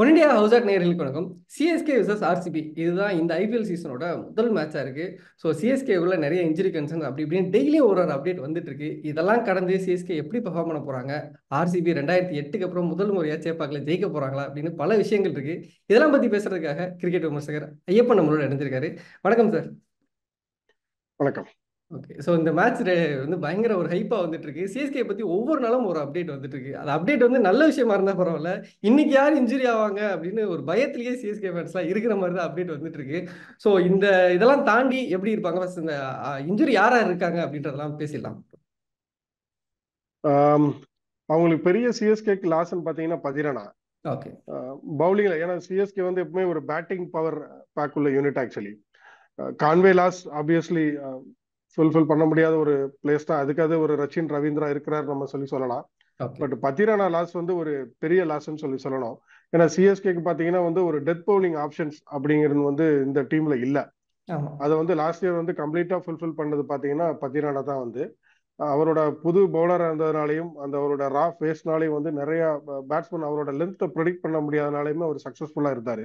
One India house add நேர்களுக்கு வணக்கம். CSK versus RCB இதுதான் இந்த ஐபிஎல் சீசனோட முதல் மேட்சாக இருக்குது ஸோ சிஎஸ்கேவுல நிறைய இன்ஜுரி கன்சர்ன் அப்படி இப்படின்னு டெய்லியும் ஒரு ஒரு அப்டேட் வந்துட்டு இருக்கு. இதெல்லாம் கடந்து சிஎஸ்கே எப்படி பர்ஃபார்ம் பண்ண போகிறாங்க ஆர்சிபி ரெண்டாயிரத்தி எட்டுக்கு அப்புறம் முதல் முறையாக சேப்பாக்கில் ஜெயிக்க போகிறாங்களா அப்படின்னு பல விஷயங்கள் இருக்கு. இதெல்லாம் பற்றி பேசுறதுக்காக கிரிக்கெட் விமர்சகர் ஐயப்பன் நம்மளோட இணைஞ்சிருக்காரு. வணக்கம் சார் வணக்கம். ஓகே ஸோ இந்த மேட்ச் வந்து பயங்கர ஒரு ஹைப்பாக வந்துட்டு இருக்கு சிஎஸ்கே பற்றி ஒவ்வொரு நாளும் ஒரு அப்டேட் வந்துட்டு இருக்கு அது அப்டேட் வந்து நல்ல விஷயமா இருந்தால் பரவாயில்ல. இன்னைக்கு யார் இன்ஜுரி ஆவாங்க அப்படின்னு ஒரு பயத்திலேயே சிஎஸ்கே ஃபேன்ஸ்லாம் இருக்கிற மாதிரி தான் அப்டேட் வந்துட்டு இருக்கு ஸோ இந்த இதெல்லாம் தாண்டி எப்படி இருப்பாங்க? ஃபர்ஸ்ட் இந்த இன்ஜுரி யார் இருக்காங்க அப்படின்றதெல்லாம் பேசிடலாம். அவங்களுக்கு பெரிய சிஎஸ்கேக்கு லாஸ்ன்னு பார்த்தீங்கன்னா பதிரனா. ஓகே பவுலிங்ல ஏன்னா சிஎஸ்கே வந்து எப்பவுமே ஒரு பேட்டிங் பவர் பேக் உள்ள unit actually Conway loss obviously fulfil பண்ண முடியாத ஒரு பிளேஸ் தான். அதுக்காக ஒரு ரச்சின் ரவீந்திரா இருக்கிறார் நம்ம சொல்லி சொல்லலாம். பட் பத்திரானா லாஸ் வந்து ஒரு பெரிய லாஸ்ன்னு சொல்லி சொல்லணும். ஏன்னா சிஎஸ்கேக்கு பார்த்தீங்கன்னா வந்து ஒரு டெத் பவுலிங் ஆப்ஷன்ஸ் அப்படிங்கிறது வந்து இந்த டீம்ல இல்ல. அதை வந்து லாஸ்ட் இயர் வந்து கம்ப்ளீட்டா ஃபுல்ஃபில் பண்ணது பார்த்தீங்கன்னா பத்திரானா தான் வந்து. அவரோட புது பவுலர் இருந்ததுனாலையும் அந்த அவரோட ரா ஃபேஸ்னாலையும் வந்து நிறைய பேட்ஸ்மேன் அவரோட லென்த்தை ப்ரெடிக்ட் பண்ண முடியாதனாலையுமே அவர் சக்சஸ்ஃபுல்லா இருந்தாரு.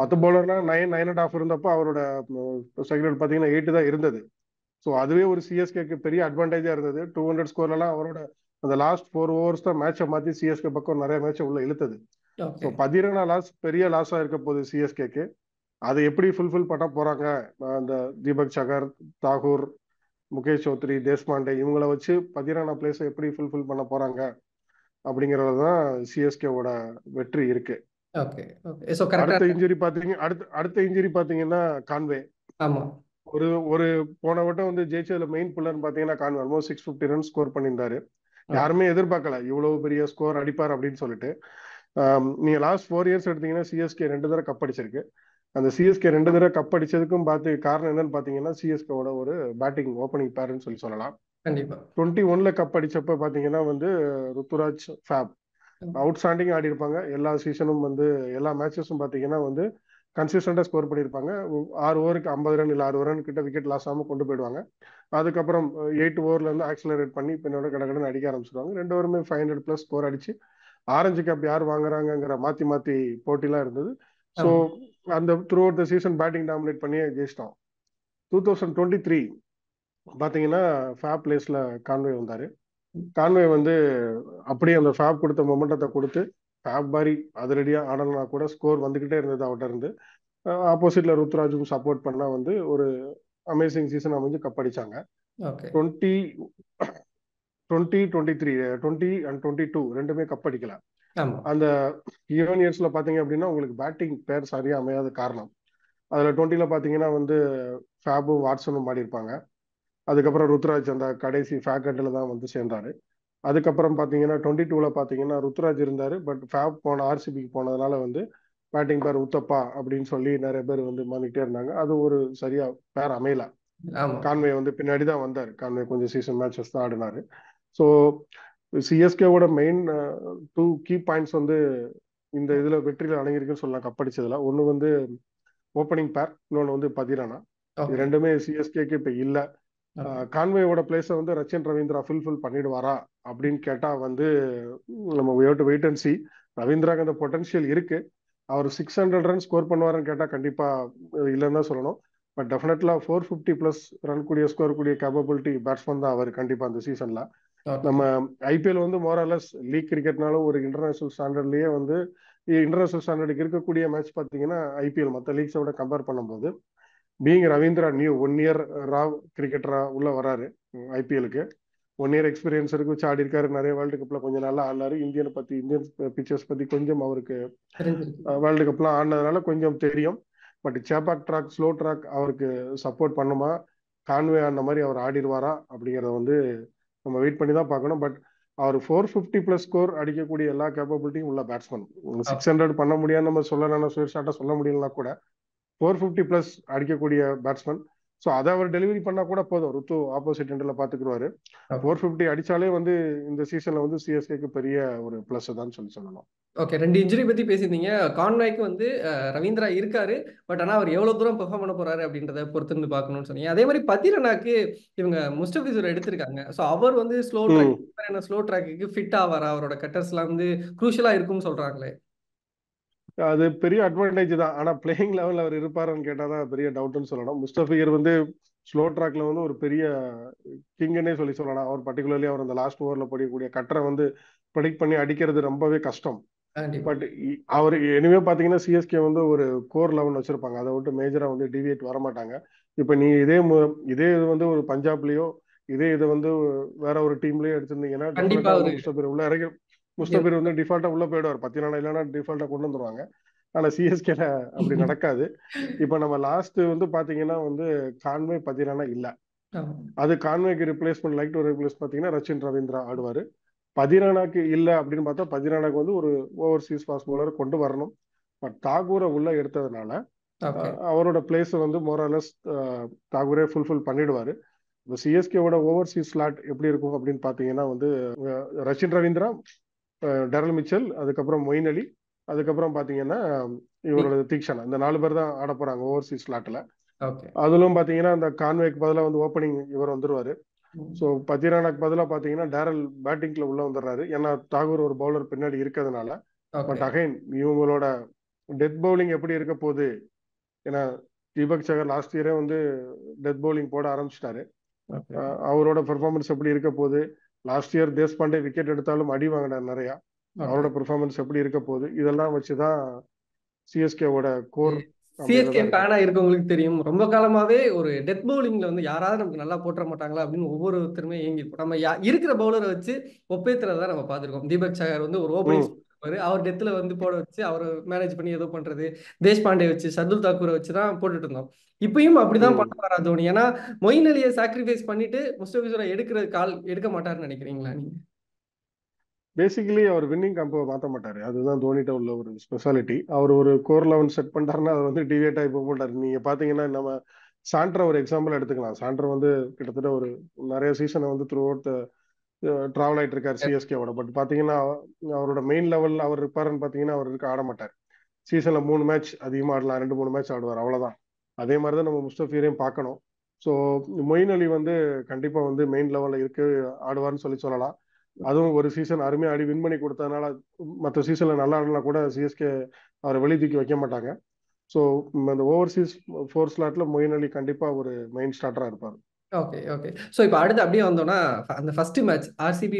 மற்ற பவுலர்லாம் நைன் நைன் அண்ட் ஆஃப் இருந்தப்போ அவரோட செகண்ட் பார்த்தீங்கன்னா எயிட் தான் இருந்தது. ஸோ அதுவே ஒரு சிஎஸ்கேக்கு பெரிய அட்வான்டேஜா இருந்தது. டூ ஹண்ட்ரட் ஸ்கோர்லாம் அவரோட அந்த லாஸ்ட் ஃபோர் ஓவர்ஸ் தான் மேட்சை மாற்றி சிஎஸ்கே பக்கம் நிறைய மேட்சை உள்ள இழுத்தது. ஸோ பதிரனா லாஸ் பெரிய லாஸா இருக்க போகுது சிஎஸ்கேக்கு அதை எப்படி ஃபுல்ஃபில் பண்ண போறாங்க? அந்த தீபக் சகர் தாகூர் முகேஷ் சௌத்ரி தேஷ்பாண்டே இவங்கள வச்சு பதிரானா பிளேஸை எப்படி ஃபுல்ஃபில் பண்ண போறாங்க? அப்படிங்கறது தான் சிஎஸ்கேவோட வெற்றி இருக்கு. அடுத்த இன்ஜுரி பாத்தீங்க அடுத்த அடுத்த இன்ஜுரி பாத்தீங்கன்னா கான்வே ஆமாம் ஒரு ஒரு போன வட்டம் வந்து ஜெயிச்சதுல மெயின் புல்லர்னு பாத்தீங்கன்னா Conway. Almost six fifty run score பண்ணியிருந்தாரு. யாருமே எதிர்பார்க்கல இவ்வளவு பெரிய ஸ்கோர் அடிப்பார் அப்படின்னு சொல்லிட்டு. நீங்க லாஸ்ட் ஃபோர் இயர்ஸ் எடுத்தீங்கன்னா சிஎஸ்கே ரெண்டு தடவை கப் அடிச்சிருக்கு. அந்த சிஎஸ்கே ரெண்டு தடவை கப் அடிச்சதுக்கும் பார்த்து காரணம் என்னன்னு பாத்தீங்கன்னா சிஎஸ்கேவோட ஒரு பேட்டிங் ஓப்பனிங் பேருன்னு சொல்லி சொல்லலாம். கண்டிப்பாக டுவெண்ட்டி ஒன்ல கப் அடிச்சப்ப பாத்தீங்கன்னா வந்து ருத்துராஜ் ஃபேப் அவுட் ஸ்டாண்டிங் ஆடி இருப்பாங்க எல்லா சீசனும் வந்து எல்லா மேட்சஸும் பாத்தீங்கன்னா வந்து கன்சிஸ்டண்டா ஸ்கோர் பண்ணியிருப்பாங்க ஆறு ஓவருக்கு ஐம்பது ரன் இல்லை ஆறு ரன் கிட்ட விக்கெட் லாஸ் ஆகாம கொண்டு போயிடுவாங்க. அதுக்கப்புறம் எயிட் ஓவர்ல இருந்து ஆக்சிலரேட் பண்ணி பின்னோட கடகடன்னு அடிக்க ஆரம்பிச்சிருவாங்க. ரெண்டு பேருமே ஃபைவ் ஹண்ட்ரட் பிளஸ் ஸ்கோர் அடிச்சு ஆரஞ்சு கப் யார் வாங்குறாங்கங்கிற மாத்தி மாத்தி போட்டிலாம் இருந்தது. ஸோ அந்த throughout the season batting dominate பண்ணி ஜெயிச்சிட்டோம். டூ தௌசண்ட் டுவெண்ட்டி த்ரீ பார்த்தீங்கன்னா ஃபேப் பிளேஸ்ல கான்வே வந்தாரு. கான்வே வந்து அப்படியே அந்த ஃபேப் கொடுத்த மொமெண்டத்தை கொடுத்து ஃபேப் பாரி அதிரடியாக ஆடலனா கூட ஸ்கோர் வந்துகிட்டே இருந்தது அவர்கிட்ட இருந்து ஆப்போசிட்ல ருத்ராஜுக்கும் சப்போர்ட் பண்ணா வந்து ஒரு அமேசிங் சீசன் அமைஞ்சு கப் அடிச்சாங்க. Twenty twenty twenty three twenty and twenty two ரெண்டுமே கப் அடிக்கல. அந்த ஈவன் இயர்ஸ்ல பாத்தீங்க அப்படின்னா உங்களுக்கு பேட்டிங் பேர் சரியா அமையாத காரணம். அதுல டுவெண்ட்டில பாத்தீங்கன்னா வந்து ஃபேபும் வாட்ஸனும் ஆடி இருப்பாங்க அதுக்கப்புறம் ருத்ராஜ் அந்த கடைசி ஃபேக்கட்டில் தான் வந்து சேர்ந்தாரு. அதுக்கப்புறம் பாத்தீங்கன்னா டுவெண்ட்டி டூல பாத்தீங்கன்னா ருத்ராஜ் இருந்தாரு. பட் ஃபேப் போன ஆர்சிபிக்கு போனதுனால வந்து பேட்டிங் பேர் உத்தப்பா அப்படின்னு சொல்லி நிறைய பேர் வந்து மாறிக்கிட்டே இருந்தாங்க. அது ஒரு சரியா பேர் அமையல. கான்வே வந்து பின்னாடி தான் வந்தார். கான்வே கொஞ்சம் சீசன் மேட்சஸ் தான் ஆடினாரு. ஸோ சிஎஸ்கேவோட மெயின் டூ கீ பாயிண்ட்ஸ் வந்து இந்த இதுல வெற்றியில் அடங்கியிருக்குன்னு சொல்லலாம். கப் அடிச்சதுல ஒன்று வந்து ஓப்பனிங் பேர் இன்னொன்று வந்து பதிரானா ரெண்டுமே சிஎஸ்கேக்கு இப்போ இல்ல. கான்வேயோட பிளேஸை வந்து ரச்சின் ரவீந்திரா ஃபுல்ஃபில் பண்ணிடுவாரா அப்படின்னு கேட்டா வந்து நம்ம டு வெயிட் அண்ட் சி ரவீந்திராக்கு அந்த பொட்டன்ஷியல் இருக்கு. அவர் சிக்ஸ் ஹண்ட்ரட் ரன் ஸ்கோர் பண்ணுவாருன்னு கேட்டா கண்டிப்பா அஹ் இல்லைன்னு தான் சொல்லணும். பட் டெஃபினெட்லா ஃபோர் ஃபிஃப்டி பிளஸ் ரன் கூடிய ஸ்கோர் கூடிய கேப்பபிலிட்டி பேட்ஸ்மேன் தான் அவர் கண்டிப்பா அந்த சீசன்ல நம்ம ஐபிஎல் வந்து மோரலஸ் லீக் கிரிக்கெட்னாலும் ஒரு இன்டர்நேஷனல் ஸ்டாண்டர்ட்லயே வந்து இன்டர்நேஷனல் ஸ்டாண்டர்டுக்கு இருக்கக்கூடிய மேட்ச் பார்த்தீங்கன்னா ஐபிஎல் மற்ற லீக்ஸோட கம்பேர் பண்ணும்போது being Ravindra new one year raw கிரிக்கெட்டரா உள்ள வராரு ஐபிஎலுக்கு ஒன் இயர் எக்ஸ்பீரியன்ஸ் இருக்கு வச்சு ஆடி இருக்காரு நிறைய வேர்ல்டு கப்ல கொஞ்சம் நல்லா ஆடினாரு. இந்தியன் பத்தி இந்தியன் பிக்சர்ஸ் பத்தி கொஞ்சம் அவருக்கு வேர்ல்டு கப்லாம் ஆடினதுனால கொஞ்சம் தெரியும். But Chepauk track slow track அவருக்கு சப்போர்ட் பண்ணுமா கான்வே அந்த மாதிரி அவர் ஆடிடுவாரா அப்படிங்கறத வந்து நம்ம வெயிட் பண்ணி தான் பார்க்கணும். பட் அவர் ஃபோர் ஃபிஃப்டி பிளஸ் ஸ்கோர் அடிக்கக்கூடிய எல்லா கேப்பபிலிட்டியும் உள்ள பேட்ஸ்மேன் சிக்ஸ் ஹண்ட்ரட் பண்ண முடியாது நம்ம சொல்லலாம் சுயர் ஷாட்டா சொல்ல முடியலனா கூட ஃபோர் ஃபிஃப்டி பிளஸ் அடிக்கக்கூடிய பேட்ஸ்மேன் ஸோ அதை அவர் டெலிவரி பண்ணா கூட போதும். ருத்து ஆப்போசிட் எண்டில் பார்த்துக்குருவாரு ஃபோர் ஃபிஃப்டி அடிச்சாலே வந்து இந்த சீசன்ல வந்து சிஎஸ்கேக்கு பெரிய ஒரு பிளஸ் தான் சொல்லி சொல்லலாம் ஓகே ரெண்டு இன்ஜுரி பத்தி பேசியிருந்தீங்க. கான்வாய்க்கு வந்து ரவீந்திரா இருக்காரு. பட் ஆனா அவர் எவ்வளவு தூரம் பெர்ஃபார்ம் பண்ண போறாரு அப்படின்றத பொறுத்து இருந்து பார்க்கணும்னு சொன்னீங்க. அதே மாதிரி பதிரனாக்கு இவங்க முஸ்டபிசூர் எடுத்திருக்காங்க. ஸோ அவர் வந்து ஸ்லோ ட்ராக் ஸ்லோ ட்ராக்குக்கு ஃபிட் ஆவாரா? அவரோட கட்டர்ஸ்லாம் வந்து குரூஷலா இருக்கும்னு சொல்றாங்களே. அது பெரிய அட்வான்டேஜ் தான். ஆனா பிளேயிங் லெவல்ல அவர் இருப்பாருன்னு கேட்டாதான் பெரிய டவுட்னு சொல்லணும். முஸ்தபிகர் வந்து ஸ்லோ ட்ராக்ல வந்து ஒரு பெரிய கிங்னே சொல்லி சொல்லலாம். அவர் பர்டிகுலர்லி அவர் அந்த லாஸ்ட் ஓவர்ல படிக்கக்கூடிய கட்டரை வந்து ப்ரெடிக்ட் பண்ணி அடிக்கிறது ரொம்பவே கஷ்டம். பட் அவர் எனிவே பாத்தீங்கன்னா சிஎஸ்கே வந்து ஒரு கோர் லெவல் வச்சிருப்பாங்க. அதை விட்டு மேஜரா வந்து டிவியேட் வர மாட்டாங்க. இப்ப நீ இதே இதே இது வந்து ஒரு பஞ்சாப்லயோ இதே இது வந்து வேற ஒரு டீம்லயோ எடுத்திருந்தீங்கன்னா உள்ள இறங்கி முஸ்தபிர் வந்து டிஃபால்ட்டா உள்ள போயிடுவார். பத்து நாள் இல்லைன்னா டிஃபால்ட்டா கொண்டு வந்துருவாங்க. ஆனா சிஎஸ்கேல அப்படி நடக்காது. இப்ப நம்ம லாஸ்ட் வந்து பாத்தீங்கன்னா வந்து கான்வே பதினானா இல்ல. அது கான்வேக்கு ரிப்ளேஸ்மெண்ட் லைக் டு ரிப்ளேஸ் பாத்தீங்கன்னா ரச்சின் ரவீந்திரா ஆடுவாரு. பதினானாக்கு இல்ல அப்படின்னு பார்த்தா பதினானாக்கு வந்து ஒரு ஓவர்சீஸ் ஃபாஸ்ட் bowler கொண்டு வரணும். பட் தாகூரை உள்ள எடுத்ததுனால அவரோட பிளேஸ் வந்து மோரலஸ் தாகூரே ஃபுல்ஃபில் பண்ணிடுவாரு. இப்போ சிஎஸ்கேவோட ஓவர்சீஸ் ஸ்லாட் எப்படி இருக்கும் அப்படின்னு பார்த்தீங்கன்னா வந்து ரச்சின் ரவீந்திரா டெரல் மிச்சல் அதுக்கப்புறம் மொயின் அலி அதுக்கப்புறம் பார்த்தீங்கன்னா இவரோட தீக்ஷனா. இந்த நாலு பேர் தான் ஆட போறாங்க ஓவர்சீஸ் ஸ்லாட்ல அதிலும் பார்த்தீங்கன்னா அந்த கான்வேக்கு பதிலாக வந்து ஓப்பனிங் இவர் வந்துருவாரு. ஸோ பத்திரானாக்கு பதிலாக பார்த்தீங்கன்னா டேரல் பேட்டிங்ல உள்ள வந்துடுறாரு. ஏன்னா தாகூர் ஒரு பவுலர் பின்னாடி இருக்கிறதுனால. பட் அகைன் இவங்களோட டெத் பவுலிங் எப்படி இருக்க போகுது? ஏன்னா தீபக் சகர் லாஸ்ட் இயரே வந்து டெத் பவுலிங் போட ஆரம்பிச்சிட்டாரு. அவரோட பெர்ஃபார்மன்ஸ் எப்படி இருக்க போகுது? லாஸ்ட் இயர் தேஷ்பாண்டே விக்கெட் எடுத்தாலும் அடி வாங்கினார் நிறையா. அவரோட பெர்ஃபார்மன்ஸ் எப்படி இருக்க போகுது? இதெல்லாம் வச்சுதான் சிஎஸ்கேவோட கோர் சிஎஸ்கே ஃபேனா இருக்கவங்களுக்கு தெரியும். ரொம்ப காலமாவே ஒரு டெத் பவுலிங்ல வந்து யாராவது நமக்கு நல்லா போட்டுற மாட்டாங்களா அப்படின்னு ஒவ்வொருத்தருமே ஏங்கி நம்ம இருக்கிற பவுலரை வச்சு ஒப்பேத்துறதா நம்ம பார்த்திருக்கோம். தீபக் சகர் வந்து ஒரு ஓப்பனிங் அவர் டெத்ல வந்து போட வச்சு அவர் மேனேஜ் பண்ணி ஏதோ பண்றது. தேஷ்பாண்டே வச்சு சர்துல் தாக்கூரை வச்சு தான் போட்டுட்டு இருந்தோம். இப்பயும் அப்படிதான். பண்ண வரா தோனி? ஏன்னா மொயின் அலியை சாக்ரிஃபைஸ் பண்ணிட்டு முஸ்டபிசுரை எடுக்கிற கால் எடுக்க மாட்டாருன்னு நினைக்கிறீங்களா நீங்க? பேசிக்கலி அவர் வின்னிங் கம்பை மாற்ற மாட்டாரு. அதுதான் தோனிட்ட உள்ள ஒரு ஸ்பெஷாலிட்டி அவர் ஒரு கோர் லெவன் செட் பண்ணிட்டாருன்னா அது வந்து டிவேட் ஆகி போக மாட்டாரு. நீங்க பாத்தீங்கன்னா நம்ம சாண்ட்ரா ஒரு எக்ஸாம்பிள் எடுத்துக்கலாம். சாண்ட்ரா வந்து கிட்டத்தட்ட ஒரு நிறைய சீசனை வந்து த்ரூ அவுட் டிராவல் ஆயிட்டு இருக்காரு சிஎஸ்கேவோட பட் பாத்தீங்கன்னா அவரோட மெயின் லெவல்ல அவர் இருப்பாருன்னு பாத்தீங்கன்னா அவர் இருக்க ஆட மாட்டார். சீசன்ல மூணு மேட்ச் அதிகமா ஆடலாம். ரெண்டு மூணு மேட்ச் ஆடுவார். அவ்வளவுதான். அதே மாதிரி தான் நம்ம முஸ்தபீரையும் பார்க்கணும். ஸோ மொயின் அலி வந்து கண்டிப்பா வந்து மெயின் லெவல்ல இருக்கு ஆடுவார்னு சொல்லி சொல்லலாம். அதுவும் ஒரு சீசன் அருமையா ஆடி வின் பண்ணி கொடுத்ததுனால மற்ற சீசன்ல நல்லா ஆடினா கூட சிஎஸ்கே அவரை வெளியே தூக்கி வைக்க மாட்டாங்க. ஸோ அந்த ஓவர்சீஸ் ஃபோர் ஸ்லாட்ல மொயின் அலி கண்டிப்பா ஒரு மெயின் ஸ்டார்டரா இருப்பார். ஓகே ஓகே ஸோ இப்போ அடுத்து அப்படியே வந்தோம்னா அந்த ஃபர்ஸ்ட் மேட்ச் ஆர்சிபி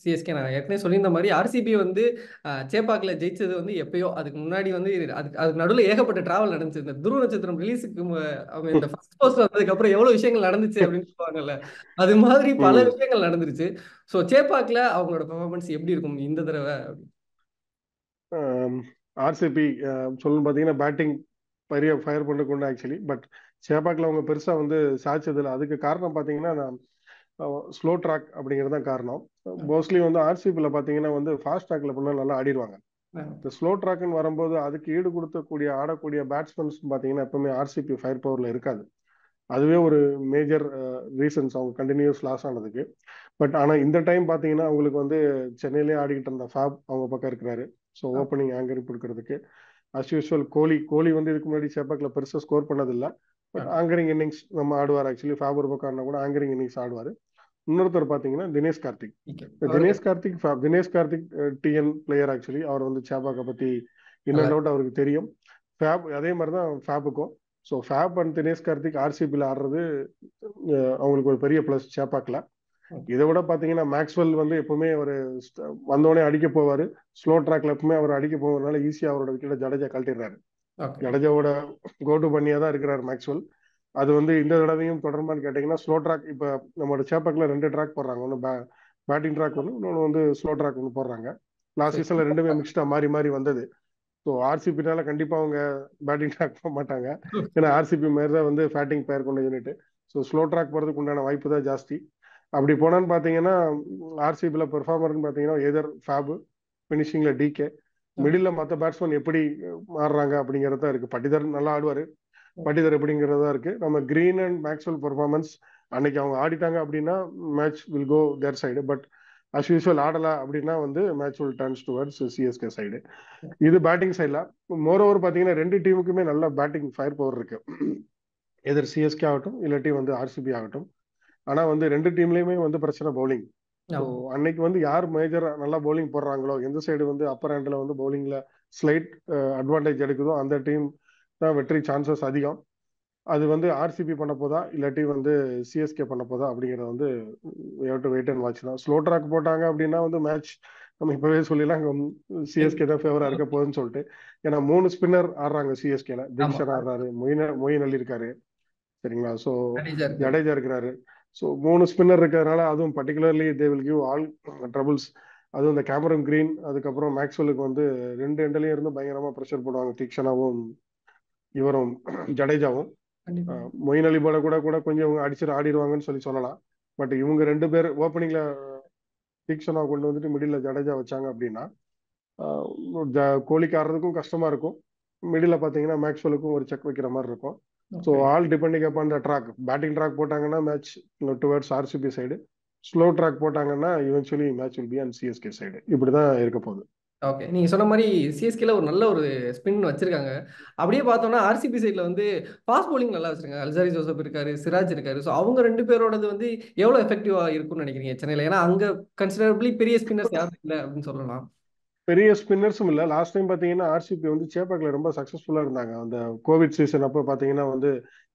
சிஎஸ்கே நான் ஏற்கனவே சொல்லியிருந்த மாதிரி ஆர்சிபி வந்து சேப்பாக்கில் ஜெயிச்சது வந்து எப்பயோ அதுக்கு முன்னாடி வந்து அதுக்கு அதுக்கு நடுவில் ஏகப்பட்ட டிராவல் நடந்துச்சு. இந்த துருவ நட்சத்திரம் ரிலீஸுக்கு அவங்க இந்த ஃபர்ஸ்ட் போஸ்ட் வந்ததுக்கு அப்புறம் எவ்வளோ விஷயங்கள் நடந்துச்சு அப்படின்னு சொல்லுவாங்கல்ல அது மாதிரி பல. விஷயங்கள் நடந்துருச்சு. ஸோ சேப்பாக்கில் அவங்களோட பெர்ஃபார்மன்ஸ் எப்படி இருக்கும் இந்த தடவை? ஆர்சிபி சொல்லணும் பார்த்தீங்கன்னா பேட்டிங் பெரிய ஃபயர் பண்ண கொண்டு ஆக்சுவலி பட் சேப்பாக்கில் அவங்க பெருசாக வந்து சாய்ச்சதில்லை. அதுக்கு காரணம் பார்த்தீங்கன்னா ஸ்லோ ட்ராக் அப்படிங்கிறது தான் காரணம். மோஸ்ட்லி வந்து ஆர்சிபியில் பார்த்தீங்கன்னா வந்து ஃபாஸ்ட் ட்ராக்ல பண்ணால் நல்லா ஆடிடுவாங்க. இந்த ஸ்லோ ட்ராக்னு வரும்போது அதுக்கு ஈடு கொடுத்தக்கூடிய ஆடக்கூடிய பேட்ஸ்மேன்ஸ் பார்த்தீங்கன்னா எப்பவுமே ஆர்சிபி ஃபயர் பவரில் இருக்காது. அதுவே ஒரு மேஜர் ரீசன்ஸ் அவங்க கண்டினியூஸ் லாஸ் ஆனதுக்கு. பட் ஆனால் இந்த டைம் பார்த்தீங்கன்னா அவங்களுக்கு வந்து சென்னையிலே ஆடிக்கிட்டு இருந்த ஃபேப் அவங்க பக்கம் இருக்கிறாரு. ஸோ ஓப்பனிங் ஆங்கரிங் கொடுக்கறதுக்கு. அஸ் யூஸ்வல் கோலி கோலி வந்து இதுக்கு முன்னாடி சேப்பாக்கில் பெருசாக ஸ்கோர் பண்ணதில்லை. பட் ஆங்கரிங் இன்னிங்ஸ் நம்ம ஆடுவார். ஆக்சுவலி ஃபேப் ஒரு பக்கம் ஆடினா கூட ஆங்கரிங் இன்னிங்ஸ் ஆடுவார். இன்னொருத்தர் பார்த்தீங்கன்னா Dinesh Karthik. Dinesh Karthik Faf Dinesh Karthik TN player actually அவர் வந்து சேப்பாக்கை பற்றி இன் அண்ட் அவுட் அவருக்கு தெரியும். ஃபேப் அதே மாதிரி தான் ஃபேப்புக்கும் so Faf and Dinesh Karthik ஆர்சிபியில் ஆடுறது அவங்களுக்கு ஒரு பெரிய ப்ளஸ் சேப்பாக்கில் இதை விட பார்த்தீங்கன்னா மேக்ஸ்வெல் வந்து எப்பவுமே அவர் வந்தோடனே அடிக்க போவார். ஸ்லோ ட்ராக்ல எப்பவுமே அவர் அடிக்க போவதுனால ஈஸியாக அவரோட விக்கெட்டை ஜடேஜா கழட்டிடுறாரு. ஜடேஜாவோட கோடு பண்ணியா தான் இருக்கிறார் மேக்ஸ்வெல். அது வந்து இந்த தடவையும் தொடர்பான்னு கேட்டிங்கன்னா ஸ்லோ ட்ராக் இப்போ நம்மளோட சேப்பாக்கில் ரெண்டு ட்ராக் போடுறாங்க. ஒன்று பேட்டிங் ட்ராக் ஒன்று இன்னொன்று வந்து ஸ்லோ ட்ராக் ஒன்று போடுறாங்க. லாஸ்ட் சீசனில் ரெண்டுமே மிக்ஸ்டாக மாறி மாறி வந்தது. ஸோ ஆர்சிபினால கண்டிப்பாக அவங்க பேட்டிங் ட்ராக் போக மாட்டாங்க. ஏன்னா ஆர்சிபி மாதிரி தான் வந்து ஃபேட்டிங் பேர் கொண்ட யூனிட் ஸோ ஸ்லோ ட்ராக் போகிறதுக்கு உண்டான வாய்ப்பு தான் ஜாஸ்தி. அப்படி போனான்னு பார்த்தீங்கன்னா ஆர்சிபியில் பெர்ஃபார்மர்னு பார்த்தீங்கன்னா எதர் ஃபேபு ஃபினிஷிங்கில் டிகே மிடில் மற்ற பேட்ஸ்மேன் எப்படி மாறுறாங்க அப்படிங்கிறது இருக்கு. பட்டிதர் நல்லா ஆடுவார். பட்டிதர் எப்படிங்கிறது இருக்கு. நம்ம கிரீன் அண்ட் மேக்ஸ்வெல் பெர்ஃபார்மன்ஸ் அன்னைக்கு அவங்க ஆடிட்டாங்க அப்படின்னா match will go their side but as usual ஆடல அப்படின்னா வந்து match will turns towards CSK side இது பேட்டிங் சைடில் மோர் ஓவர் பார்த்தீங்கன்னா ரெண்டு டீமுக்குமே நல்ல பேட்டிங் ஃபயர் பவர் இருக்கு. எதிர் சிஎஸ்கே ஆகட்டும் இல்லாட்டி வந்து ஆர்சிபி ஆகட்டும். ஆனால் வந்து ரெண்டு டீம்லேயுமே வந்து பிரச்சனை பவுலிங் அன்னைக்கு வந்து யார் மேஜர் நல்லா பவுலிங் போடுறாங்களோ எந்த சைடு வந்து அப்பர் ஹேண்டில் வந்து பவுலிங்ல ஸ்லைட் அட்வான்டேஜ் எடுக்குதோ அந்த டீம் தான் வெற்றி சான்சஸ் அதிகம். அது வந்து ஆர்சிபி பண்ண போதா இல்லாட்டி வந்து சிஎஸ்கே பண்ண போதா அப்படிங்கிறத வந்து டு வெயிட் அண்ட் வாட்ச் தான். ஸ்லோ ட்ராக் போட்டாங்க அப்படின்னா வந்து மேட்ச் நம்ம இப்பவே சொல்லிடலாம் சிஎஸ்கே தான் ஃபேவரா இருக்க போகுதுன்னு சொல்லிட்டு. ஏன்னா மூணு ஸ்பின்னர் ஆடுறாங்க சிஎஸ்கேல திக்ஷன் ஆடுறாரு மொயின் மொயின் அலி இருக்காரு. சரிங்களா? ஸோ ஜடேஜா இருக்கிறாரு. ஸோ மூணு ஸ்பின்னர் இருக்கிறதுனால அதுவும் particularly they will give all troubles அதுவும் இந்த கேமரன் கிரீன் அதுக்கப்புறம் மேக்ஸ்வெலுக்கு வந்து ரெண்டு எண்ட்லயும் இருந்து பயங்கரமா ப்ரெஷர் போடுவாங்க. தீக்ஷனாவும் இவரும் ஜடேஜாவும். மொயின் அலி போல கூட கூட கொஞ்சம் இவங்க அடிச்சு ஆடிடுவாங்கன்னு சொல்லி சொல்லலாம். பட் இவங்க ரெண்டு பேர் ஓப்பனிங்ல தீக்ஷனா கொண்டு வந்துட்டு மிடில் ஜடேஜா வச்சாங்க அப்படின்னா கோலிக்கு ஆடுறதுக்கும் கஷ்டமா இருக்கும். மிடில் பார்த்தீங்கன்னா மேக்ஸ்வெலுக்கும் ஒரு செக் வைக்கிற மாதிரி இருக்கும். So all depending upon the track batting track போட்டாங்கன்னா match towards RCB side slow track போட்டாங்கன்னா eventually match will be and CSK side இப்படி தான் இருக்க போகுது. ஓகே நீங்கள் சொன்ன மாதிரி சிஎஸ்கேல ஒரு நல்ல ஒரு ஸ்பின் வச்சிருக்காங்க. அப்படியே பார்த்தோம்னா ஆர்சிபி சைடில் வந்து ஃபாஸ்ட் பவுலிங் நல்லா வச்சிருக்காங்க. அல்சாரி ஜோசப் இருக்காரு சிராஜ் இருக்காரு. ஸோ அவங்க ரெண்டு பேரோடது வந்து எவ்வளோ எஃபெக்டிவாக இருக்கும்னு நினைக்கிறீங்க சென்னையில்? ஏன்னா அங்கே கன்சிடரபிளி பெரிய ஸ்பின்னர்ஸ் யாரும் இல்லை அப்படின்னு சொல்லலாம். பெரிய ஸ்பின்னர்ஸும் இல்லை. லாஸ்ட் டைம் பார்த்தீங்கன்னா ஆர்சிபி வந்து சேப்பாக்கில் ரொம்ப சக்ஸஸ்ஃபுல்லாக இருந்தாங்க. அந்த கோவிட் சீசன் அப்போ பார்த்தீங்கன்னா வந்து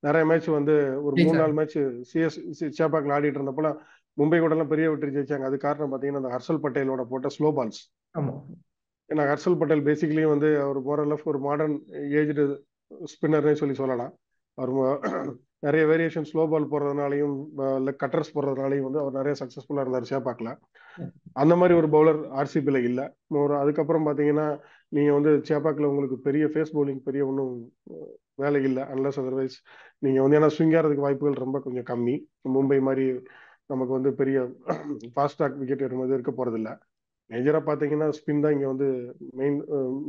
நிறைய மேட்ச் வந்து ஒரு மூணு நாலு மேட்ச் சிஎஸ் சேப்பாக்கில் ஆடிட்டு இருந்தப்போலாம் மும்பை கூட எல்லாம் பெரிய வெற்றி ஜெயிச்சாங்க. அது காரணம் பார்த்தீங்கன்னா அந்த ஹர்ஷல் பட்டேலோட போட்ட ஸ்லோ பால்ஸ் ஏன்னா ஹர்ஷல் பட்டேல் பேசிக்கலி வந்து அவர் மோரல் ஒரு மாடர்ன் ஏஜ்டு ஸ்பின்னர்னே சொல்லி சொல்லலாம். அவர் நிறைய வேரியேஷன் ஸ்லோ பால் போடுறதுனாலையும் கட்டர்ஸ் போடுறதுனாலையும் வந்து அவர் நிறைய சக்ஸஸ்ஃபுல்லாக இருந்தார் சேப்பாக்கில் அந்த மாதிரி ஒரு பவுலர் ஆர்சிபியில் இல்லை. ஒரு அதுக்கப்புறம் பார்த்தீங்கன்னா நீங்கள் வந்து சேப்பாக்கில் உங்களுக்கு பெரிய ஃபேஸ் பவுலிங் பெரிய ஒன்றும் வேலை இல்லை. அன்லஸ் அதர்வைஸ் நீங்கள் வந்து ஏன்னா ஸ்விங்காகிறதுக்கு வாய்ப்புகள் ரொம்ப கொஞ்சம் கம்மி. மும்பை மாதிரி நமக்கு வந்து பெரிய ஃபாஸ்டாக் விக்கெட் வரும்போது இருக்க போகிறதில்ல மேஜராக பார்த்தீங்கன்னா ஸ்பின் தான் இங்கே வந்து மெயின்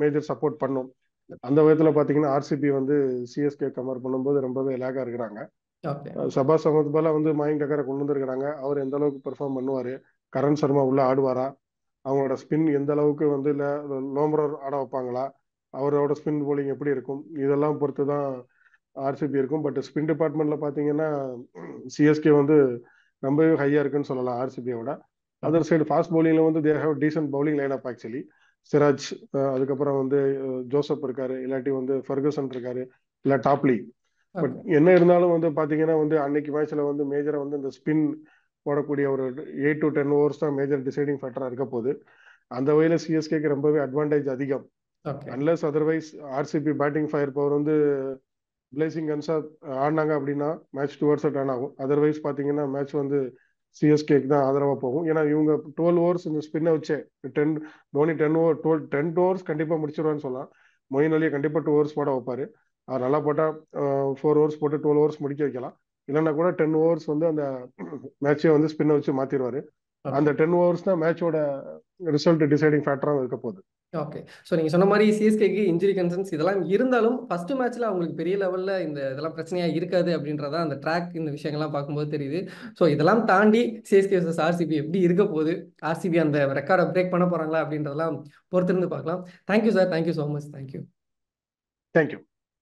மேஜர் சப்போர்ட் பண்ணும். அந்த விதத்தில் பார்த்தீங்கன்னா ஆர்சிபி வந்து சிஎஸ்கே கம்பேர் பண்ணும்போது ரொம்பவே லேக்காக இருக்கிறாங்க. சபாஸ் அகமது பாலா வந்து மயங்க் டக்கரை கொண்டு வந்திருக்கிறாங்க. அவர் எந்த அளவுக்கு பெர்ஃபார்ம் பண்ணுவார்? கரண் சர்மா உள்ள ஆடுவாரா? அவங்களோட ஸ்பின் எந்த அளவுக்கு வந்து இல்லை லோம்பரர் ஆட வைப்பாங்களா? அவரோட ஸ்பின் போலிங் எப்படி இருக்கும்? இதெல்லாம் பொறுத்து தான் ஆர்சிபி இருக்கும். பட் ஸ்பின் டிபார்ட்மெண்ட்ல பார்த்தீங்கன்னா சிஎஸ்கே வந்து ரொம்பவே ஹையா இருக்குன்னு சொல்லலாம் ஆர்சிபியோட அதர் சைடு ஃபாஸ்ட் பவுலிங்ல வந்து they have decent bowling line up actually Siraj அதுக்கப்புறம் வந்து ஜோசப் இருக்காரு இல்லாட்டி வந்து ஃபர்கூசன் இருக்காரு இல்ல டாப்லி பட் என்ன இருந்தாலும் வந்து பாத்தீங்கன்னா வந்து அன்னைக்கு மேட்ச்ல வந்து மேஜரா வந்து இந்த ஸ்பின் போடக்கூடிய ஒரு எயிட் டு டென் ஓவர்ஸ் தான் மேஜர் டிசைடிங் ஃபேக்டரா இருக்க போகுது. அந்த வகையில சிஎஸ்கேக்கு ரொம்பவே அட்வான்டேஜ் அதிகம். Unless otherwise RCB batting fire power வந்து பிளேசிங் கன்ஸா ஆடினாங்க அப்படின்னா மேட்ச் டுவர்ட்ஸ் டர்ன் ஆகும். அதர்வைஸ் பாத்தீங்கன்னா மேட்ச் வந்து சிஎஸ்கேக்கு தான் ஆதரவா போகும். ஏன்னா இவங்க டுவெல் ஓவர்ஸ் இந்த ஸ்பின்னை வச்சே ten Dhoni ten over twelve ten overs கண்டிப்பா முடிச்சிருவான்னு சொல்லலாம். மொயின் அலியை கண்டிப்பா டூ ஓவர்ஸ் போட வைப்பாரு. அவர் நல்லா போட்டா ஃபோர் ஓவர்ஸ் போட்டு டுவெல் ஓவர்ஸ் முடிக்க வைக்கலாம். இல்லைன்னா கூட டென் ஓவர்ஸ் வந்து அந்த மேட்சே வந்து ஸ்பின்னை வச்சு மாத்திடுவாரு அந்த டென் ஓவர்ஸ் தான் மேட்சோட ரிசல்ட் டிசைடிங் ஃபேக்டராக இருக்க போகுது. ஓகே ஸோ நீங்கள் சொன்ன மாதிரி சிஎஸ்கேக்கு இன்ஜுரி கன்சர்ன்ஸ் இதெல்லாம் இருந்தாலும் ஃபர்ஸ்ட் மேட்ச்ல அவங்களுக்கு பெரிய லெவலில் இந்த இதெல்லாம் பிரச்சனையாக இருக்காது அப்படின்றத அந்த ட்ராக் இந்த விஷயங்கள்லாம் பார்க்கும்போது தெரியுது. ஸோ இதெல்லாம் தாண்டி சிஎஸ்கே வர்சஸ் ஆர்சிபி எப்படி இருக்க போகுது? ஆர்சிபி அந்த ரெக்கார்டை பிரேக் பண்ண போகிறாங்களா அப்படின்றதெல்லாம் பொறுத்திருந்து பார்க்கலாம். Thank you sir thank you so much thank you thank you